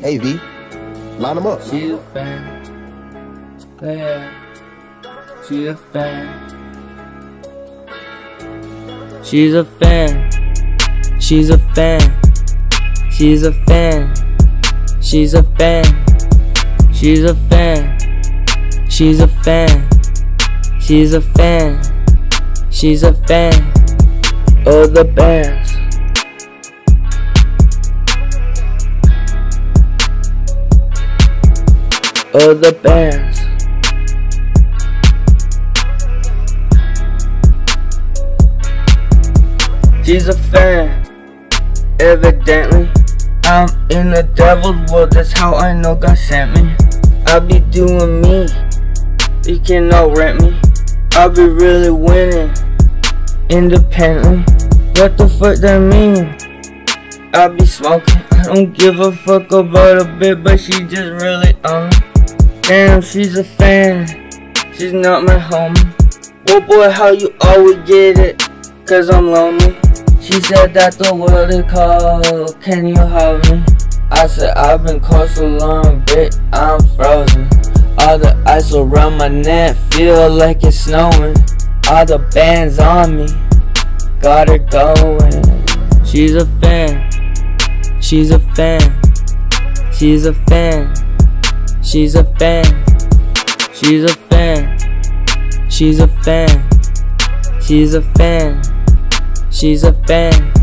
Hey V, line them up. She's a fan. Yeah. She's a fan. She's a fan. She's a fan. She's a fan. She's a fan. She's a fan. She's a fan. She's a fan. She's a fan of the Bears. Of the Bears. She's a fan. Evidently, I'm in the devil's world. That's how I know God sent me. I be doing me. You cannot rent me. I be really winning. Independently. What the fuck that mean? I be smoking. I don't give a fuck about a bit, but she just really on me. Damn, she's a fan. She's not my homie. Well, boy, how you always get it? Cause I'm lonely. She said that the world is cold, can you help me? I said I've been cold so long, bitch, I'm frozen All the ice around my neck feel like it's snowing All the bands on me, got her going She's a fan, she's a fan She's a fan, she's a fan. She's a fan, she's a fan. She's a fan. She's a fan.